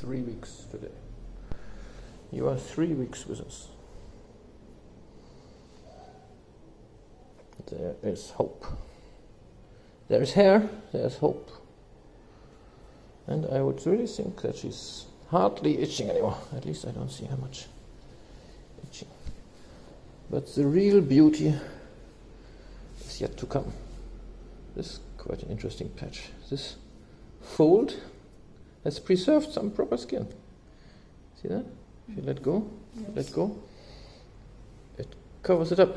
three weeks today. You are three weeks with us. There is hope. There is hair, there is hope. And I would really think that she's hardly itching anymore. At least I don't see her much itching. But the real beauty is yet to come. This is quite an interesting patch. This fold has preserved some proper skin. See that? If you let go, yes. let go, it covers it up.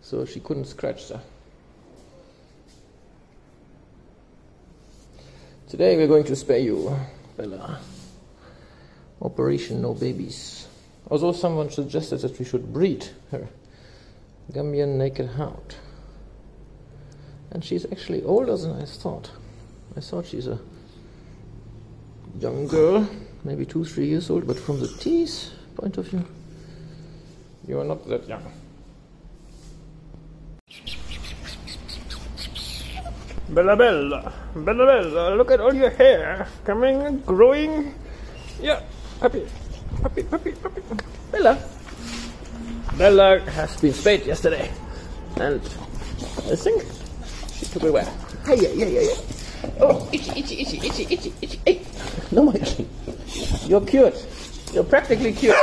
So she couldn't scratch there. Today we're going to spare you, Bella. Operation No Babies. Although someone suggested that we should breed her Gambian naked hound. And she's actually older than I thought. I thought she's a young girl, maybe two, three years old, but from the teeth point of view, you are not that young. Bella Bella, Bella Bella, look at all your hair coming, growing. Yeah, puppy, puppy, puppy, puppy. Bella. Bella has been spayed yesterday, and I think she took away. Hey, yeah, yeah, yeah, yeah. Oh, itchy, itchy, itchy, itchy, itchy, itchy. No itchy. You're cured. You're practically cured.